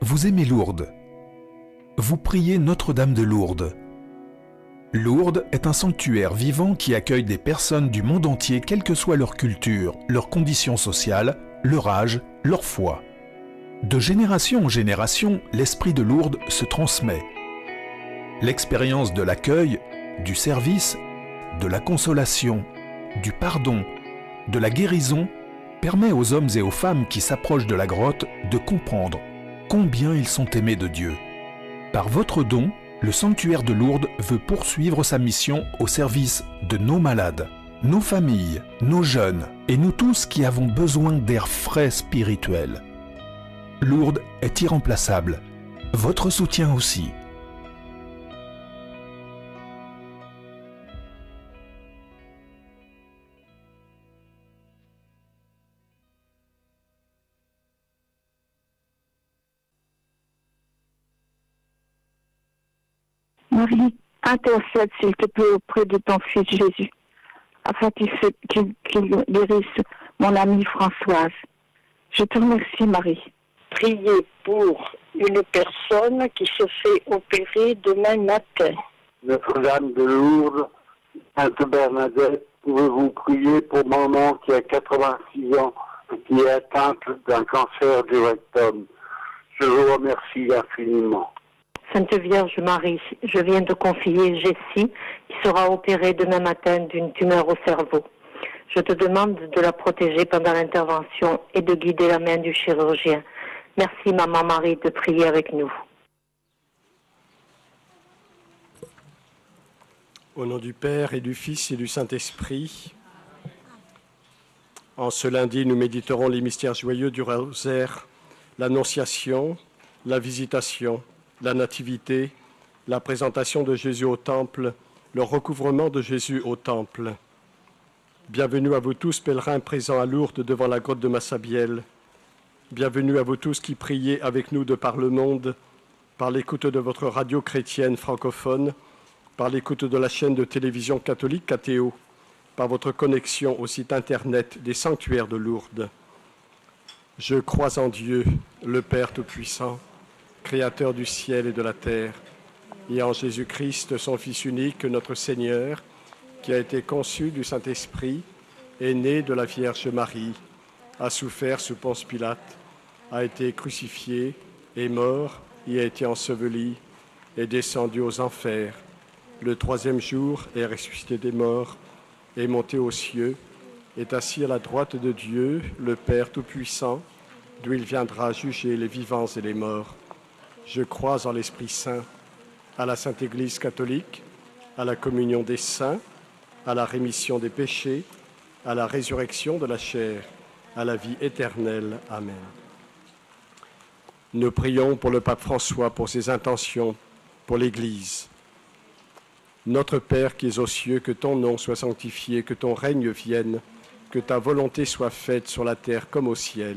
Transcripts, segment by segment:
Vous aimez Lourdes. Vous priez Notre-Dame de Lourdes. Lourdes est un sanctuaire vivant qui accueille des personnes du monde entier, quelle que soit leur culture, leur condition sociale, leur âge, leur foi. De génération en génération, l'esprit de Lourdes se transmet. L'expérience de l'accueil, du service, de la consolation, du pardon, de la guérison permet aux hommes et aux femmes qui s'approchent de la grotte de comprendre combien ils sont aimés de Dieu. Par votre don, le sanctuaire de Lourdes veut poursuivre sa mission au service de nos malades, nos familles, nos jeunes et nous tous qui avons besoin d'air frais spirituel. Lourdes est irremplaçable. Votre soutien aussi. Marie, intercède s'il te plaît auprès de ton fils Jésus, afin qu'il guérisse mon amie Françoise. Je te remercie, Marie. Priez pour une personne qui se fait opérer demain matin. Notre-Dame de Lourdes, Sainte Bernadette, pouvez-vous prier pour maman qui a 86 ans et qui est atteinte d'un cancer du rectum? Je vous remercie infiniment. Sainte Vierge Marie, je viens de confier Jessie, qui sera opérée demain matin d'une tumeur au cerveau. Je te demande de la protéger pendant l'intervention et de guider la main du chirurgien. Merci, Maman Marie, de prier avec nous. Au nom du Père et du Fils et du Saint-Esprit, en ce lundi, nous méditerons les mystères joyeux du rosaire, l'annonciation, la visitation, la nativité, la présentation de Jésus au temple, le recouvrement de Jésus au temple. Bienvenue à vous tous, pèlerins présents à Lourdes devant la grotte de Massabielle. Bienvenue à vous tous qui priez avec nous de par le monde, par l'écoute de votre radio chrétienne francophone, par l'écoute de la chaîne de télévision catholique Catéo, par votre connexion au site internet des sanctuaires de Lourdes. Je crois en Dieu, le Père Tout-Puissant Créateur du ciel et de la terre, et en Jésus-Christ, son Fils unique, notre Seigneur, qui a été conçu du Saint-Esprit, est né de la Vierge Marie, a souffert sous Ponce Pilate, a été crucifié, est mort, y a été enseveli, est descendu aux enfers. Le troisième jour est ressuscité des morts, est monté aux cieux, est assis à la droite de Dieu, le Père Tout-Puissant, d'où il viendra juger les vivants et les morts. Je crois en l'Esprit Saint, à la Sainte Église catholique, à la communion des saints, à la rémission des péchés, à la résurrection de la chair, à la vie éternelle. Amen. Nous prions pour le pape François, pour ses intentions, pour l'Église. Notre Père qui es aux cieux, que ton nom soit sanctifié, que ton règne vienne, que ta volonté soit faite sur la terre comme au ciel.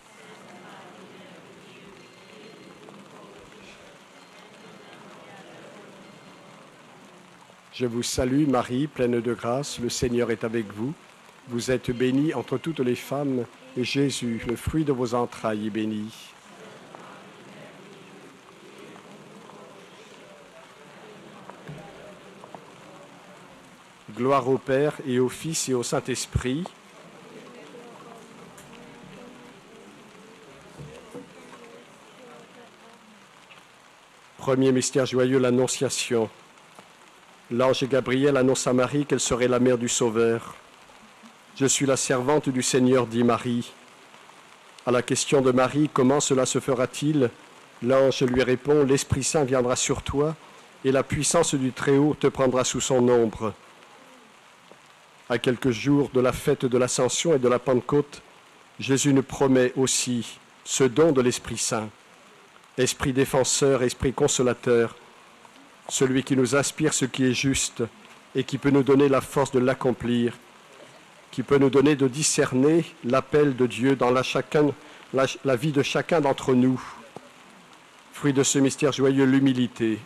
Je vous salue Marie, pleine de grâce, le Seigneur est avec vous. Vous êtes bénie entre toutes les femmes, et Jésus, le fruit de vos entrailles, est béni. Gloire au Père et au Fils et au Saint-Esprit. Premier mystère joyeux, l'Annonciation. L'ange Gabriel annonce à Marie qu'elle serait la mère du Sauveur. Je suis la servante du Seigneur, dit Marie. À la question de Marie, comment cela se fera-t-il? L'ange lui répond, L'Esprit Saint viendra sur toi, et la puissance du Très-Haut te prendra sous son ombre. À quelques jours de la fête de l'Ascension et de la Pentecôte, Jésus nous promet aussi ce don de l'Esprit Saint, Esprit défenseur, Esprit consolateur, celui qui nous inspire ce qui est juste et qui peut nous donner la force de l'accomplir, qui peut nous donner de discerner l'appel de Dieu dans la, la vie de chacun d'entre nous. Fruit de ce mystère joyeux, l'humilité.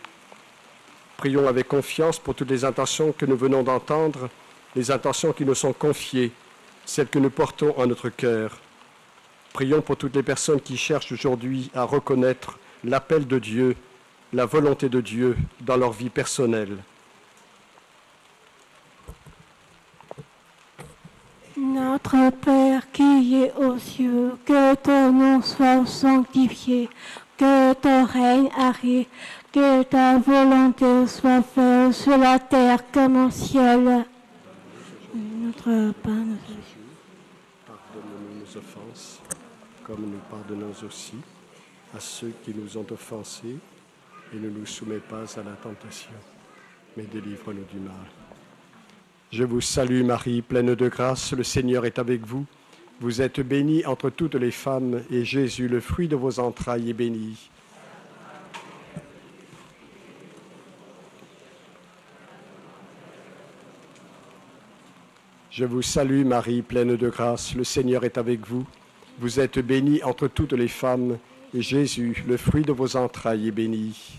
Prions avec confiance pour toutes les intentions que nous venons d'entendre, les intentions qui nous sont confiées, celles que nous portons en notre cœur. Prions pour toutes les personnes qui cherchent aujourd'hui à reconnaître l'appel de Dieu, la volonté de Dieu dans leur vie personnelle. Notre Père qui es aux cieux, que ton nom soit sanctifié, que ton règne arrive, que ta volonté soit faite sur la terre comme au ciel. Notre pain, Pardonne-nous nos offenses, comme nous pardonnons aussi à ceux qui nous ont offensés, ne nous soumets pas à la tentation, mais délivre-nous du mal. Je vous salue Marie, pleine de grâce, le Seigneur est avec vous. Vous êtes bénie entre toutes les femmes, et Jésus, le fruit de vos entrailles, est béni. Je vous salue Marie, pleine de grâce, le Seigneur est avec vous. Vous êtes bénie entre toutes les femmes, et Jésus, le fruit de vos entrailles, est béni.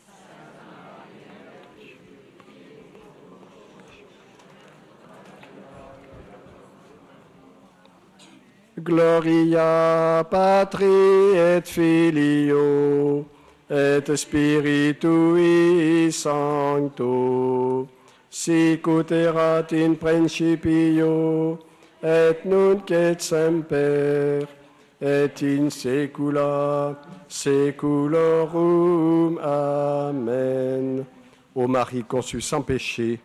Gloria Patri et Filio et Spiritui Sancto erat in principio et nunc et semper et in saecula saeculorum. Amen. Ô Marie conçue sans péché,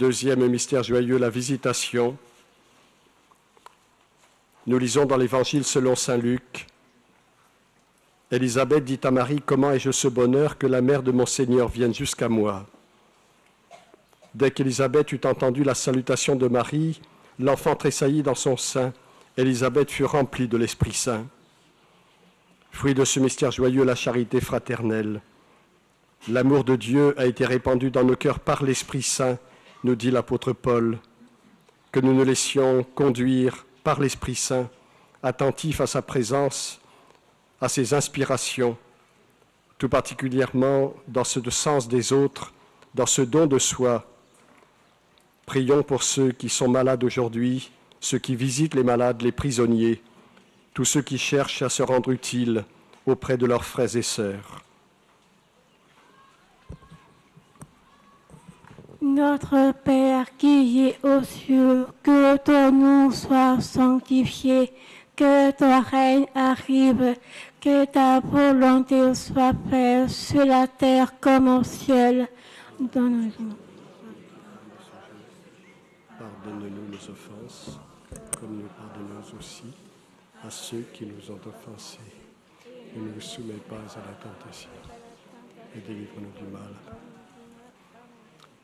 Deuxième mystère joyeux, la visitation. Nous lisons dans l'Évangile selon Saint Luc. Élisabeth dit à Marie, Comment ai-je ce bonheur que la mère de mon Seigneur vienne jusqu'à moi? Dès qu'Élisabeth eut entendu la salutation de Marie, l'enfant tressaillit dans son sein. Élisabeth fut remplie de l'Esprit Saint. Fruit de ce mystère joyeux, la charité fraternelle. L'amour de Dieu a été répandu dans nos cœurs par l'Esprit Saint, nous dit l'apôtre Paul. Que nous nous laissions conduire par l'Esprit Saint, attentifs à sa présence, à ses inspirations, tout particulièrement dans ce sens des autres, dans ce don de soi. Prions pour ceux qui sont malades aujourd'hui, ceux qui visitent les malades, les prisonniers, tous ceux qui cherchent à se rendre utiles auprès de leurs frères et sœurs. Notre Père qui es aux cieux, que ton nom soit sanctifié, que ton règne arrive, que ta volonté soit faite sur la terre comme au ciel. Donne-nous. Pardonne-nous nos offenses, comme nous pardonnons aussi à ceux qui nous ont offensés. Ne nous soumets pas à la tentation et délivre-nous du mal.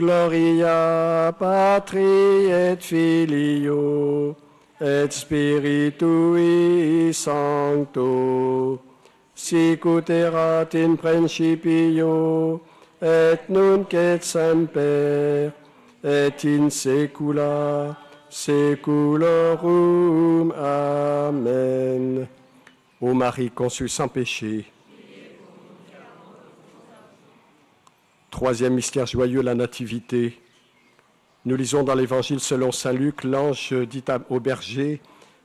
Gloria Patri et Filio et Spiritui Sancto sic ut in principio et nunc et semper et in saecula saeculorum. Amen. Ô Marie conçue sans péché, Troisième mystère joyeux, la Nativité. Nous lisons dans l'Évangile selon Saint Luc, l'ange dit au berger,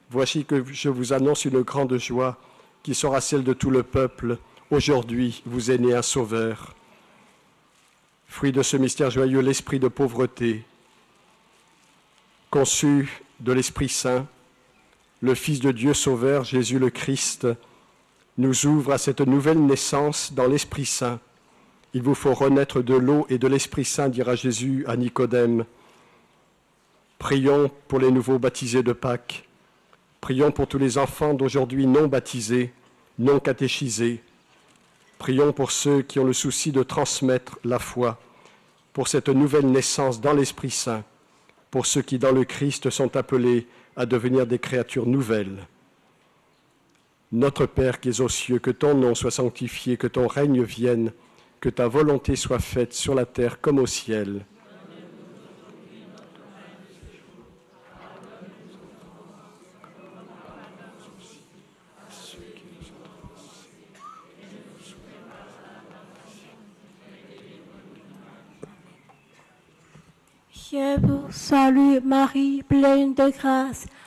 Voici que je vous annonce une grande joie qui sera celle de tout le peuple. Aujourd'hui, vous est né un sauveur. Fruit de ce mystère joyeux, l'esprit de pauvreté, conçu de l'Esprit Saint, le Fils de Dieu sauveur, Jésus le Christ, nous ouvre à cette nouvelle naissance dans l'Esprit Saint il vous faut renaître de l'eau et de l'Esprit Saint, dira Jésus à Nicodème. Prions pour les nouveaux baptisés de Pâques. Prions pour tous les enfants d'aujourd'hui non baptisés, non catéchisés. Prions pour ceux qui ont le souci de transmettre la foi, pour cette nouvelle naissance dans l'Esprit Saint, pour ceux qui dans le Christ sont appelés à devenir des créatures nouvelles. Notre Père qui es aux cieux, que ton nom soit sanctifié, que ton règne vienne, que ta volonté soit faite sur la terre comme au ciel. Je vous salue Marie, pleine de grâce.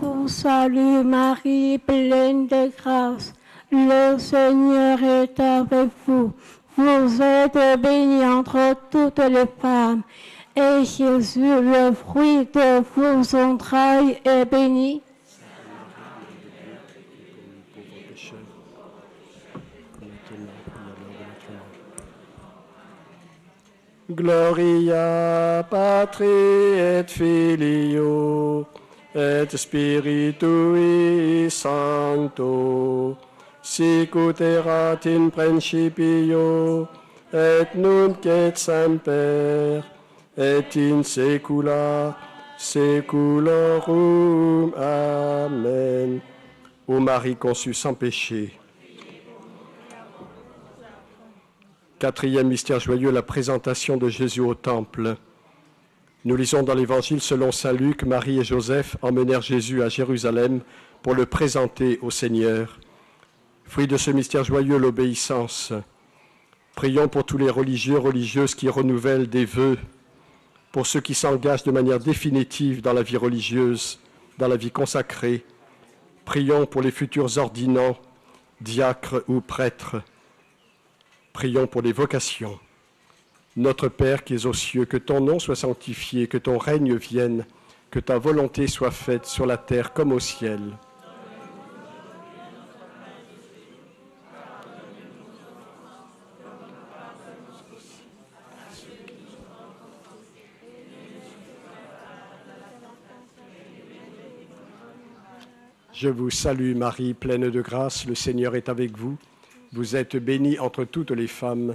vous salue Marie, pleine de grâce. Le Seigneur est avec vous. Vous êtes bénie entre toutes les femmes, et Jésus, le fruit de vos entrailles, est béni. Gloria Patri et Filio et Spiritui Sancto sicut erat in principio et nunc et semper et in saecula saeculorum. Amen. Ô Marie conçue sans péché. Quatrième mystère joyeux, la présentation de Jésus au temple. Nous lisons dans l'Évangile selon Saint Luc, Marie et Joseph emmenèrent Jésus à Jérusalem pour le présenter au Seigneur. Fruit de ce mystère joyeux, l'obéissance. Prions pour tous les religieux, religieuses qui renouvellent des vœux, pour ceux qui s'engagent de manière définitive dans la vie religieuse, dans la vie consacrée. Prions pour les futurs ordinants, diacres ou prêtres. Prions pour les vocations. Notre Père qui es aux cieux, que ton nom soit sanctifié, que ton règne vienne, que ta volonté soit faite sur la terre comme au ciel. Je vous salue Marie, pleine de grâce, le Seigneur est avec vous. Vous êtes bénie entre toutes les femmes,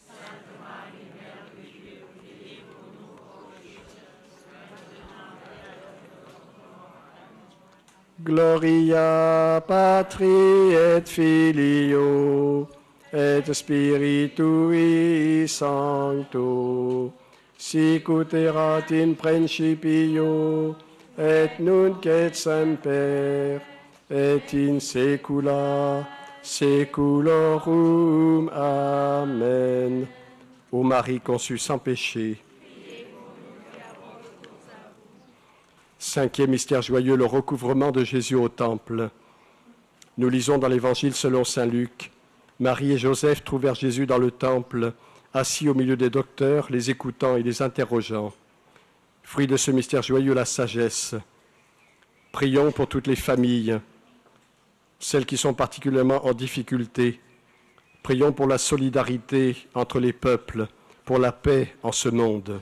Gloria Patri et Filio et Spiritui Sancto, sicut erat in principio et nunc et semper et in saecula saeculorum. Amen. Ô Marie conçue sans péché, Cinquième mystère joyeux, le recouvrement de Jésus au temple. Nous lisons dans l'Évangile selon Saint Luc. Marie et Joseph trouvèrent Jésus dans le temple, assis au milieu des docteurs, les écoutant et les interrogeant. Fruit de ce mystère joyeux, la sagesse. Prions pour toutes les familles, celles qui sont particulièrement en difficulté. Prions pour la solidarité entre les peuples, pour la paix en ce monde.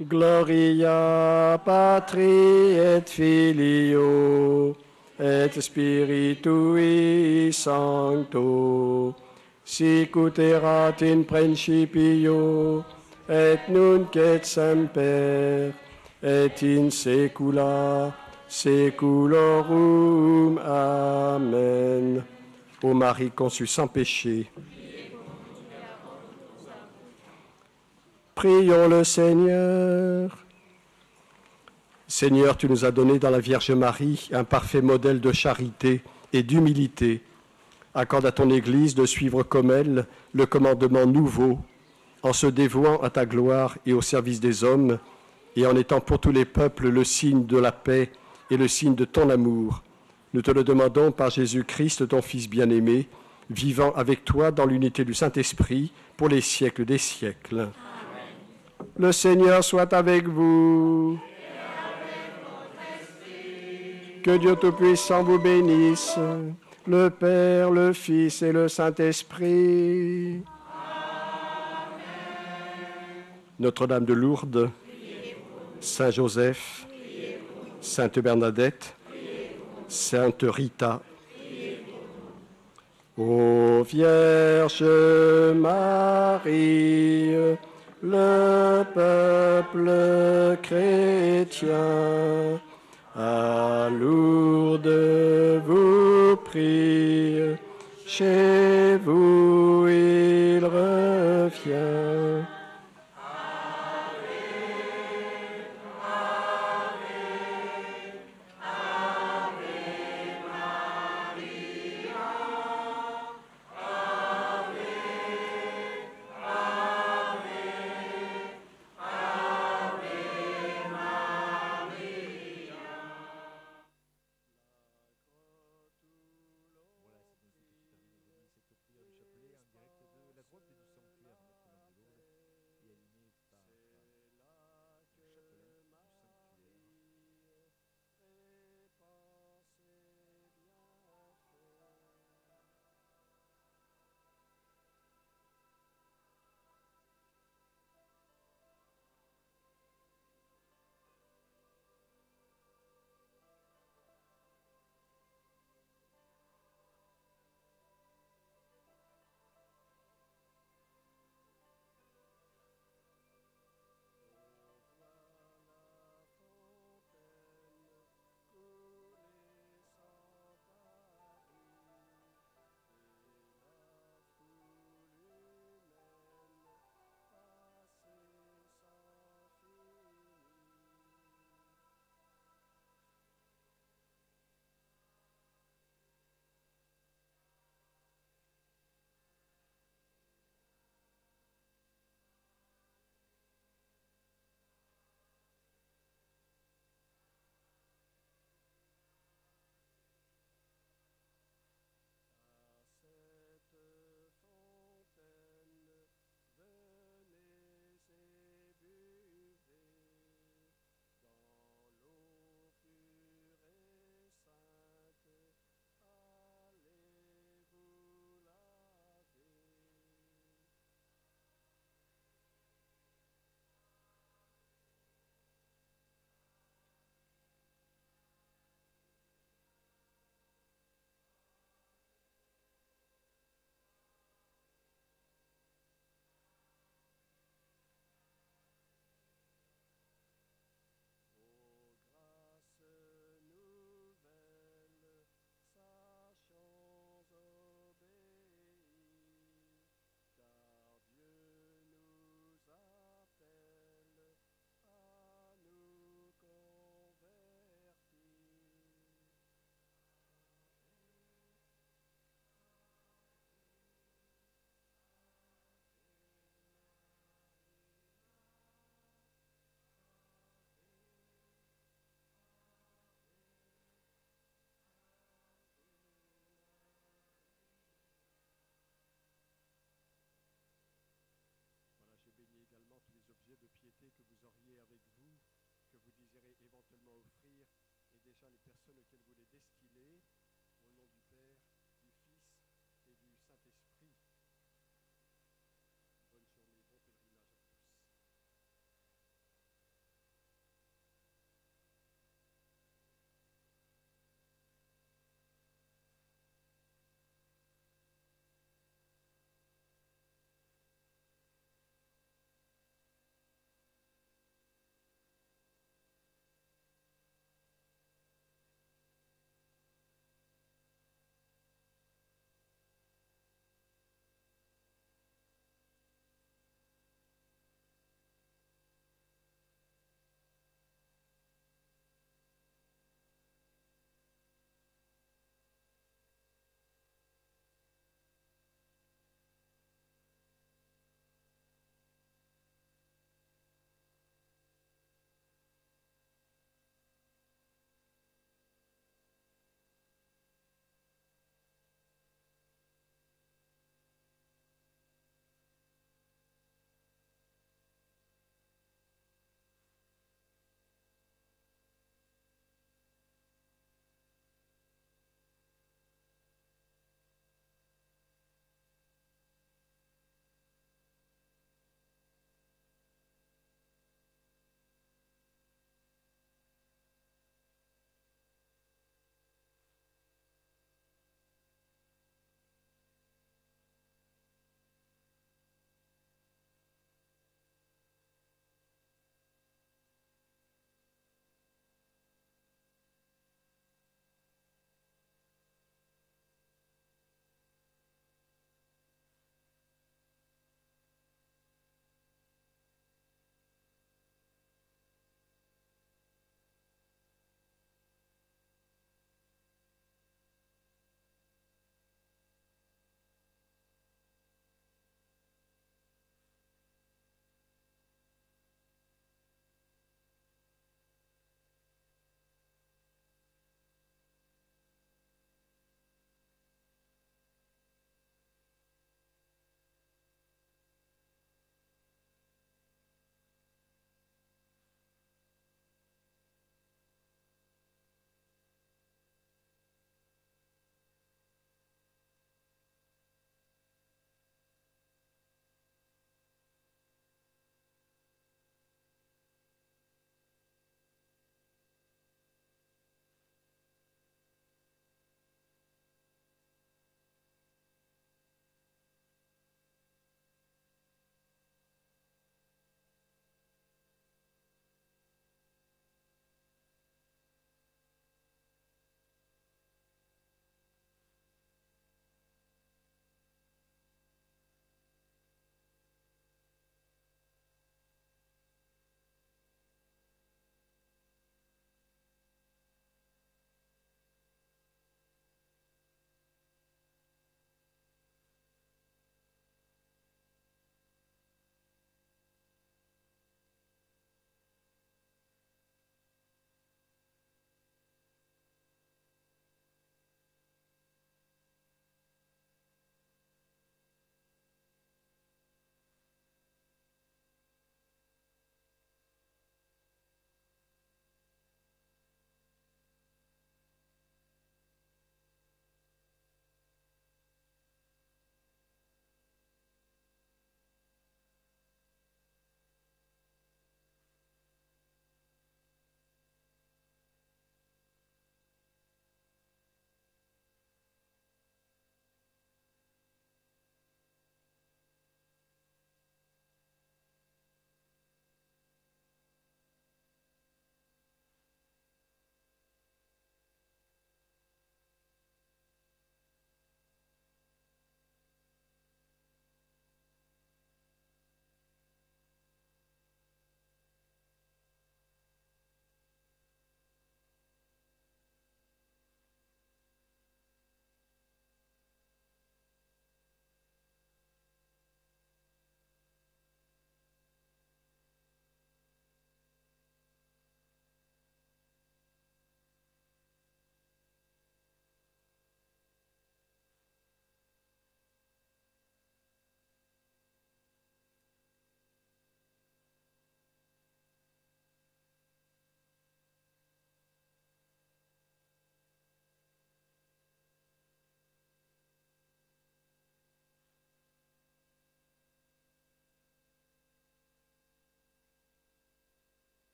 Gloria Patri et Filio et Spiritui Sancto sic ut in principio et nunc et semper et in saecula saeculorum. Amen. Ô Marie conçue sans péché, Prions le Seigneur. Seigneur, tu nous as donné dans la Vierge Marie un parfait modèle de charité et d'humilité. Accorde à ton Église de suivre comme elle le commandement nouveau, en se dévouant à ta gloire et au service des hommes, et en étant pour tous les peuples le signe de la paix et le signe de ton amour. Nous te le demandons par Jésus-Christ, ton Fils bien-aimé, vivant avec toi dans l'unité du Saint-Esprit pour les siècles des siècles. Le Seigneur soit avec vous. Que Dieu Tout-Puissant vous bénisse, le Père, le Fils et le Saint-Esprit. Notre-Dame de Lourdes, Saint Joseph, Sainte Bernadette, Sainte Rita, Ô Vierge Marie, le peuple chrétien à Lourdes vous prie, chez vous il revient. Les personnes auxquelles vous les destinez.